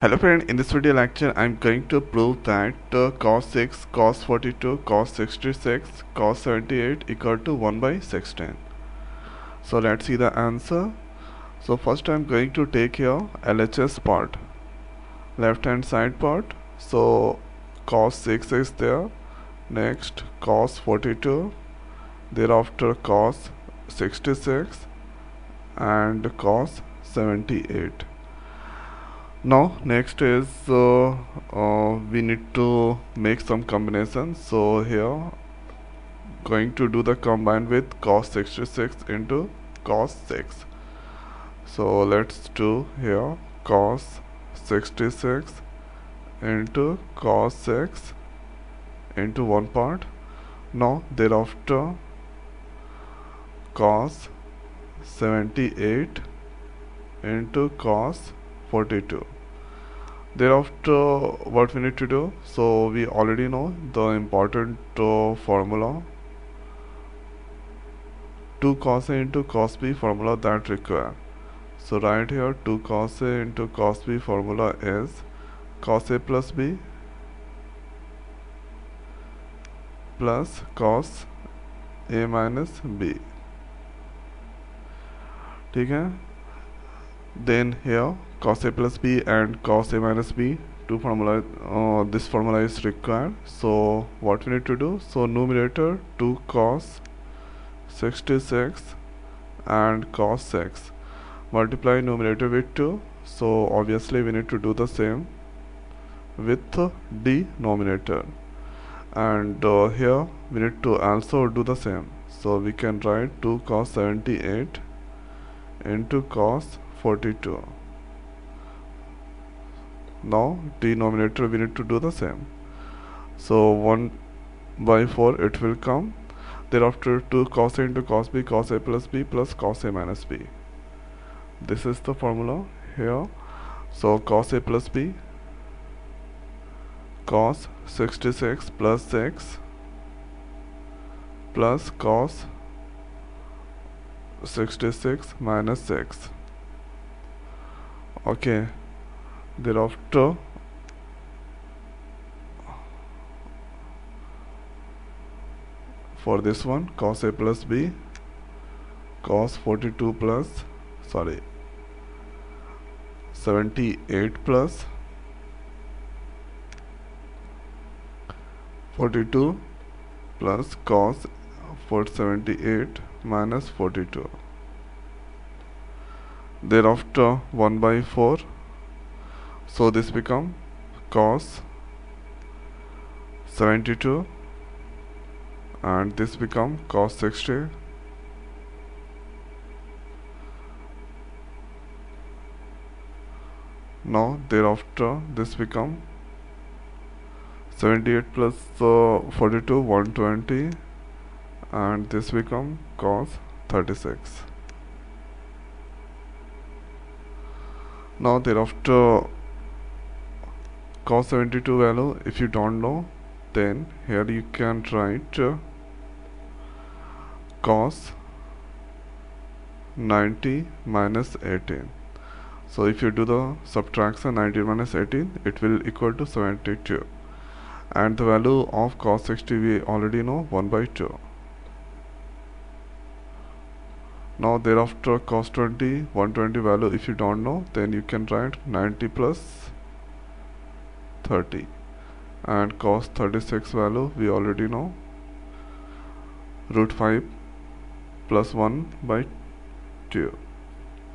Hello friend, in this video lecture I am going to prove that uh, cos 6, cos 42, cos 66, cos 78 equal to 1 by 16. So let's see the answer. So first I am going to take here LHS part, left hand side part. So cos 6 is there, next cos 42, thereafter cos 66 and cos 78 now next is uh, uh, we need to make some combinations so here going to do the combine with cos 66 into cos 6 so let's do here cos 66 into cos 6 into one part. Now thereafter cos 78 into cos 42 thereafter what we need to do so we already know the important uh, formula 2 cos a into cos b formula that require so right here 2 cos a into cos b formula is cos a plus b plus cos a minus b ठीक है then here cos a plus b and cos a minus b two formula uh, this formula is required. So what we need to do? So numerator 2 cos 66 and cos 6 multiply numerator with 2 so obviously we need to do the same with the denominator. And uh, here we need to also do the same. So we can write 2 cos 78 into cos 42 now denominator we need to do the same. So 1 by 4 it will come. Thereafter 2 cos a into cos b cos a plus b plus cos a minus b. This is the formula here. So cos a plus b cos 66 plus 6 plus cos 66 minus 6 okay. Thereafter for this one cos a plus b cos 42 plus sorry 78 plus 42 plus cos 478 minus 42 thereafter 1 by 4 so this become cos 72 and this become cos 60 now thereafter this become 78 plus uh, 42 120 and this become cos 36 now thereafter cos 72 value. If you don't know then here you can write uh, cos 90 minus 18 so if you do the subtraction 90 minus 18 it will equal to 72 and the value of cos 60 we already know 1 by 2 now thereafter cos 20 120 value if you don't know then you can write 90 plus 30 and cos 36 value we already know. Root 5 plus 1 by 2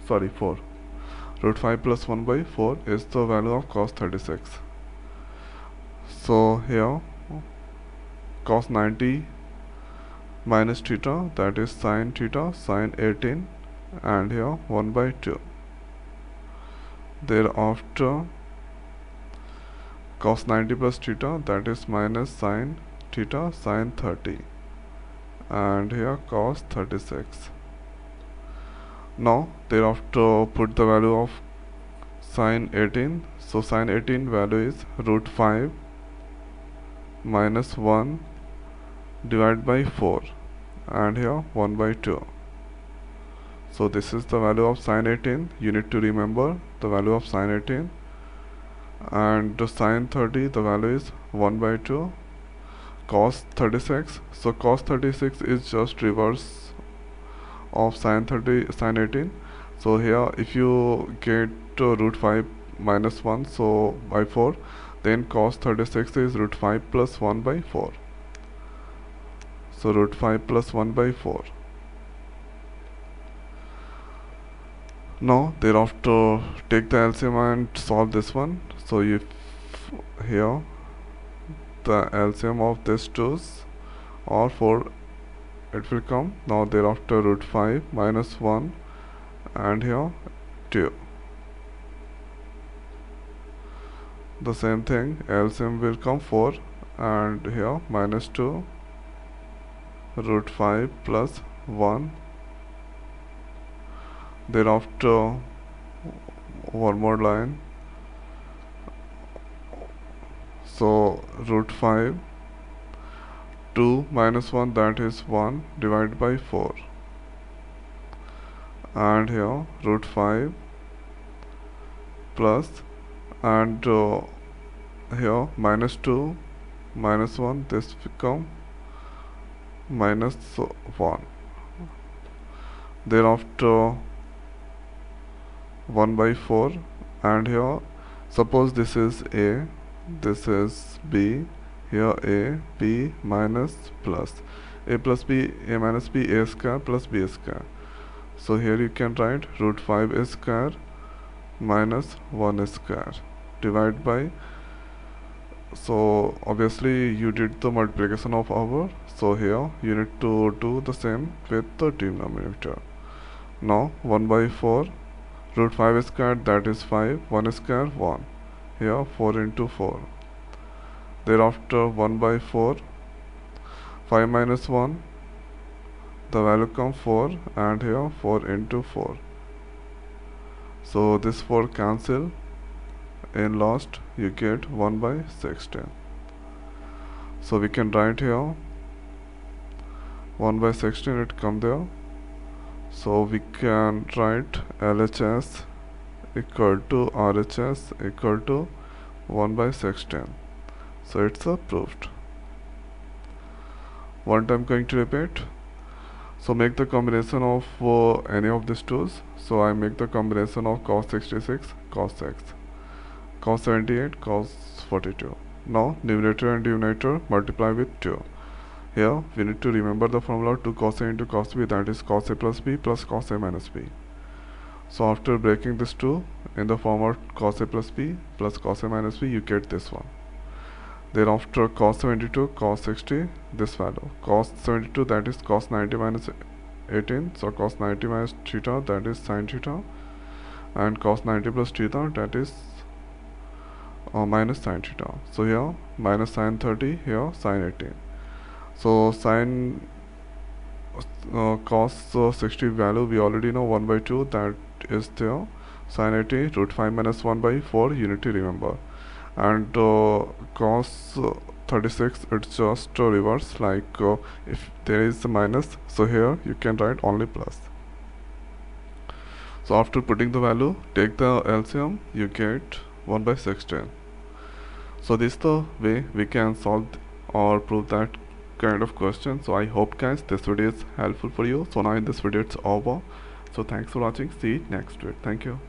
sorry 4 root 5 plus 1 by 4 is the value of cos 36 so here cos 90 minus theta that is sine theta sine 18 and here 1 by 2 thereafter cos 90 plus theta that is minus sine theta sine 30 and here cos 36 now thereafter put the value of sine 18 so sine 18 value is root 5 minus 1 divided by 4 and here 1 by 2 so this is the value of sine 18 you need to remember the value of sine 18 and the sine 30 the value is 1 by 2 cos 36 so cos 36 is just reverse of sine 30 sine 18 so here if you get uh, root 5 minus 1 so by 4 then cos 36 is root 5 plus 1 by 4 so root 5 plus 1 by 4 now thereafter take the LCM and solve this one. So if here the LCM of these twos or 4 it will come. Now thereafter root 5 minus 1 and here 2 the same thing LCM will come 4 and here minus 2 root 5 plus 1 thereafter one more line. So root 5 2 minus 1 that is 1 divided by 4 and here root 5 plus and uh, here minus 2 minus 1 this become minus 1 thereafter 1 by 4 and here suppose this is a this is b. Here a b minus plus. A plus b a minus b a square plus b square. So here you can write root 5 a square minus 1 square divide by so obviously you did the multiplication of over so here you need to do the same with the denominator. Now 1 by 4 root 5 square that is 5 1 square 1 here 4 into 4 thereafter 1 by 4 5 minus 1 the value comes 4 and here 4 into 4 so this 4 cancel in last you get 1 by 16 so we can write here 1 by 16 it come there. So we can write LHS equal to RHS equal to 1 by 16 so it's a proved one time going to repeat. So make the combination of uh, any of these twos. So I make the combination of cos 66 cos x cos 78 cos 42 now numerator and denominator multiply with 2 here we need to remember the formula 2 cos a into cos b that is cos a plus b plus cos a minus b. So after breaking this 2 in the form of cos a plus b plus cos a minus b you get this one. Then after cos 72 cos 60 this value. Cos 72 that is cos 90 minus 18 so cos 90 minus theta that is sine theta. And cos 90 plus theta that is uh, minus sine theta. So here minus sine 30 here sine 18 so sine uh, cos uh, 60 value we already know 1 by 2 that is there. Sine 80 root 5 minus 1 by 4 unity remember. And uh, cos 36 it's just uh, reverse like uh, if there is a minus so here you can write only plus. So after putting the value take the LCM you get 1 by 16 so this is the way we can solve or prove that kind of question. So I hope guys this video is helpful for you. So now in this video it's over. So thanks for watching. See you next week thank you